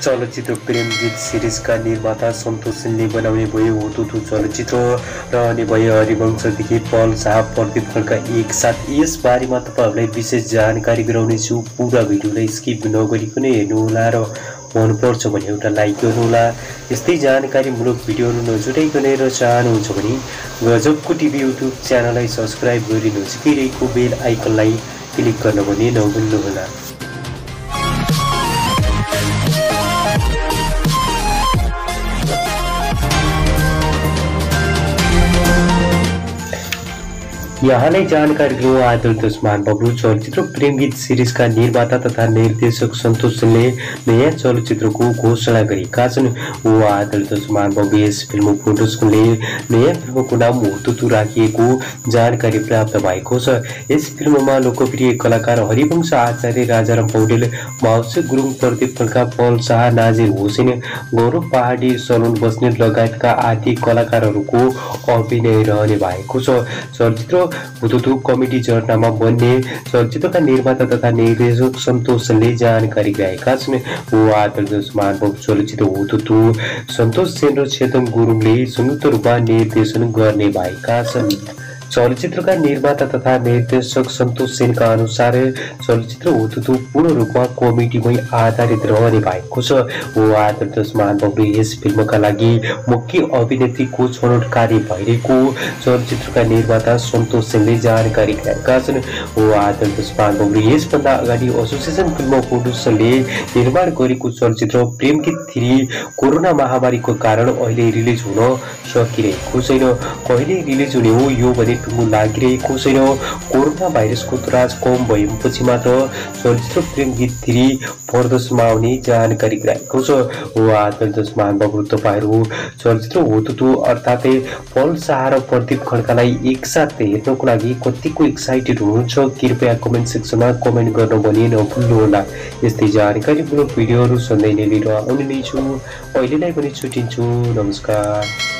चलचित्र प्रेम गीत सिरिजका निर्माता सन्तोष सिंहले बनाउने भयो हुतुतु चलचित्र। रहने भयो हरिवंशदेखि पल शाह प्रदीप खड्का एकसाथ। यसबारेमा तपाईँहरूलाई विशेष जानकारी गराउनेछु। पुरा भिडियोलाई स्किप नगरिकन हेर्नुहोला र मनपर्छ भने एउटा लाइक गर्नुहोला। यस्तै जानकारीमूलक भिडियोहरू नछुटाइकन हेरेर चाहनुहुन्छ भने गजबको टिभी युट्युब च्यानललाई सब्सक्राइब गरी नजिकै बेल आइकनलाई क्लिक गर्न भने नभुल्नुहोला। यहाँलाई जानकारी दिनु आदर उस्मान बब्लु चलचित्र प्रेम गीत सिरिजका निर्माता तथा निर्देशक सन्तोष सिंहले नयाँ चलचित्रको घोषणा गरेका छन्। ओ आदर उस्मान बब्लु यस फिल्म प्रोड्युसनले नयाँ फिल्मको नाम हुतुतु राखिएको जानकारी प्राप्त भएको छ। यस फिल्ममा लोकप्रिय कलाकार हरिवंश आचार्य राजाराम पौडेल माउसे गुरुङ प्रदीप खड्का पल शाह नाजिर हुसेन गौरव पहाडी सलोन बस्नेत लगायतका आदि कलाकारहरूको अभिनय रहने भएको छ। चलचित्र हुतुतु कमेडी जर्नामा बन्ने चलचित्रका निर्माता तथा निर्देशक सन्तोषले जानकारी गराएका छन्। हो आदर्श मानव चलचित्र सन्तोष सेन र चेतन गुरुङले संयुक्त रूपमा निर्देशन गर्ने भएका छन्। चलचित्रका निर्माता तथा निर्देशक सन्तोष सेनका अनुसार चलचित्र हुतुतु पूर्ण रूपमा कमेडीमै आधारित रहने भएको छ। हो आदर्श महानुभवले यस फिल्मका लागि मुख्य अभिनेत्रीको छनौट कार्य भइरहेको चलचित्रका निर्माता सन्तोष सेनले जानकारी गराएका छन्। हो आदर्श महानुभवले यसभन्दा अगाडि एसोसिएसन फिल्म प्रोड्युसरले निर्माण गरेको चलचित्र प्रेम गीत थ्री कोरोना महामारीको कारण अहिले रिलिज हुन सकिरहेको छैन। कहिले रिलिज हुने हो यो भने टुङ्गो लागिरहेको छैन कोरोना भाइरसको त्राज कम भएपछि मात्र चलचित्र प्रेम गीत थ्री प्रदर्शनमा आउने जानकारी गराएको छ। हो तपाईँहरू चलचित्र हुतुतु अर्थातै पल शाह र प्रदीप खड्कालाई एकसाथ हेर्नको लागि कतिको एक्साइटेड हुनुहुन्छ कृपया कमेन्ट सेक्सनमा कमेन्ट गर्न भने नभुल्नुहोला। यस्तै जानकारीमूलक भिडियोहरू सधैँ नै लिएर आउने नै छु। अहिलेलाई पनि छुट्टिन्छु। नमस्कार।